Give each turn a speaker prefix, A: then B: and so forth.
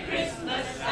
A: Christmas.